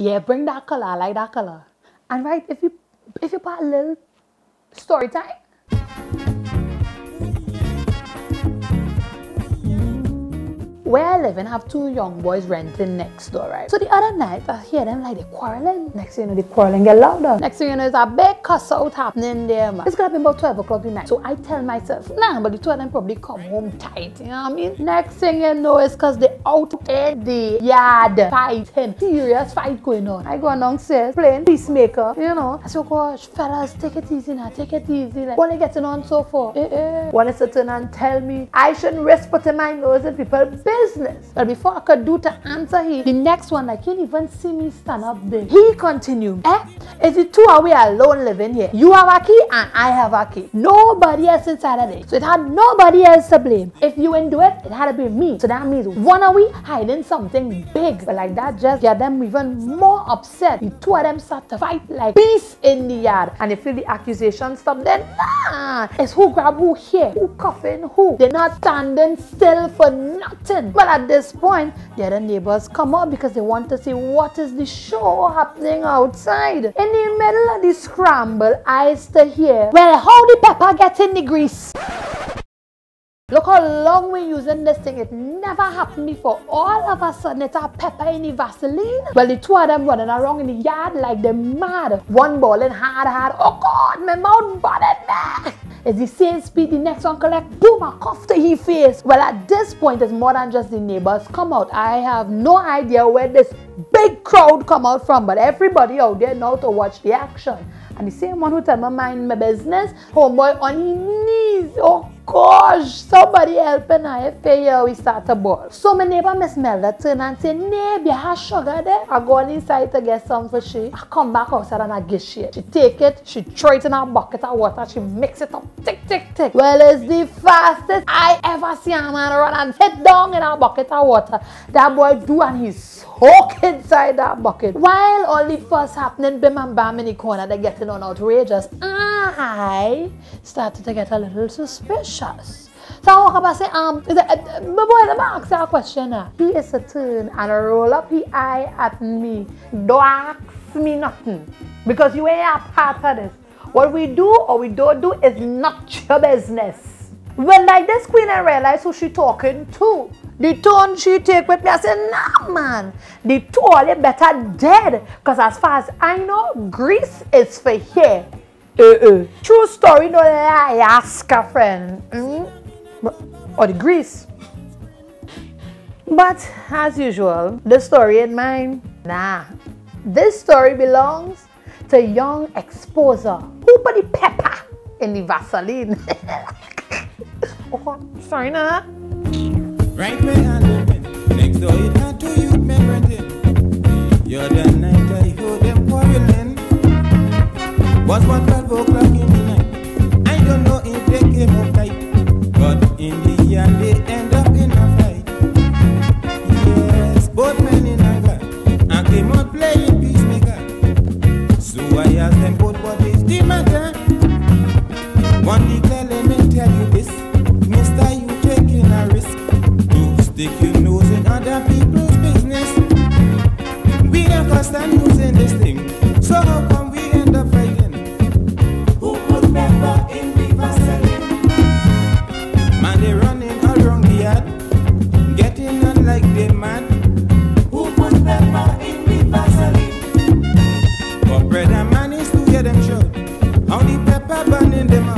Yeah, bring that color. I like that color. And right, if you if you put a little story time. Where I live and have two young boys renting next door, right? So the other night, I hear them like they quarreling. Next thing you know, the quarreling get louder. Next thing you know, there's a big cuss out happening there, man. It's gonna be about 12 o'clock at night. So I tell myself, nah, but the two of them probably come home tight, you know what I mean? Next thing you know, it's cause they out in the yard fighting. Serious fight going on. I go downstairs playing peacemaker, you know. I say, gosh, fellas, take it easy now, take it easy. Like, what are you getting on so far? Eh, eh. Is to turn and tell me I shouldn't risk putting my nose in people's. But before I could do to answer him, the next one, I can't even see me stand up there. He continued, eh? Is it two are we alone living here? You have a key and I have a key. Nobody else inside of it. So it had nobody else to blame. If you didn't do it, it had to be me. So that means one of we hiding something big. But like that just get them even more upset. The two of them start to fight like beasts in the yard. And they feel the accusation stop. Then nah, it's who grab who here, who coughing who. They're not standing still for nothing. Mm. But at this point, the other neighbors come up because they want to see what is the show happening outside. In the middle of the scramble, I still hear, well, how the pepper get in the grease? Look how long we're using this thing. It never happened before. All of a sudden, it's a pepper in the Vaseline. Well, the two of them running around in the yard like they're mad. One balling hard, hard. Oh God, my mouth burning me. It's the same speed the next one collect, boom, a cuff to his face. Well, at this point, it's more than just the neighbors come out. I have no idea where this big crowd come out from, but everybody out there know to watch the action. And the same one who tell me mind my business, homeboy on his knees. Oh gosh, somebody helping I fail, we start a ball. So my neighbor Miss Melda turn and say, neighbor, you have sugar there? I go inside to get some for she. I come back outside and I get shit. She take it, she throw it in a bucket of water, she mix it up, tick, tick, tick. Well, it's the fastest I ever see a man run and sit down in a bucket of water. That boy do and he's soak inside that bucket. While all the fuss happening, bim and bam in the corner, they're getting on outrageous. Mm. I started to get a little suspicious. So I walk up and say, um, is it, uh, my boy, let me ask you a question. He is a turn and a roll up his eye at me. Don't ask me nothing. Because you ain't a part of this. What we do or we don't do is not your business. When like this queen I realize who she talking to. The tone she take with me, I say, nah man, the two you better dead. Cause as far as I know, grease is for here. Uh-uh. True story, no lie, ask a friend. Mm? Or the grease. But as usual, the story ain't mine. Nah. This story belongs to Young Exposer who put the pepper in the Vaseline. oh, sorry, nah. Right I live next door it had two youth and came Baba in them.